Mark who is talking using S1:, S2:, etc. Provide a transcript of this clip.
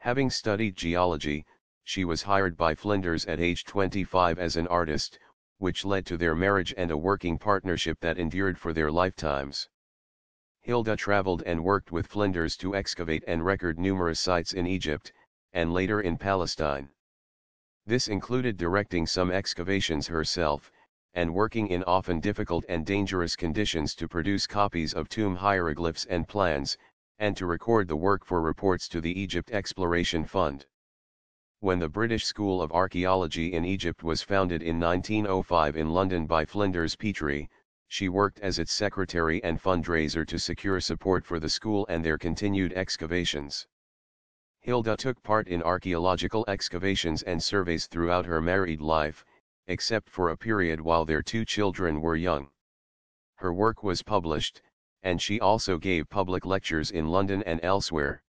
S1: Having studied geology, she was hired by Flinders at age 25 as an artist, which led to their marriage and a working partnership that endured for their lifetimes. Hilda traveled and worked with Flinders to excavate and record numerous sites in Egypt, and later in Palestine. This included directing some excavations herself, and working in often difficult and dangerous conditions to produce copies of tomb hieroglyphs and plans, and to record the work for reports to the Egypt Exploration Fund. When the British School of Archaeology in Egypt was founded in 1905 in London by Flinders Petrie, she worked as its secretary and fundraiser to secure support for the school and their continued excavations. Hilda took part in archaeological excavations and surveys throughout her married life, except for a period while their two children were young. Her work was published, and she also gave public lectures in London and elsewhere.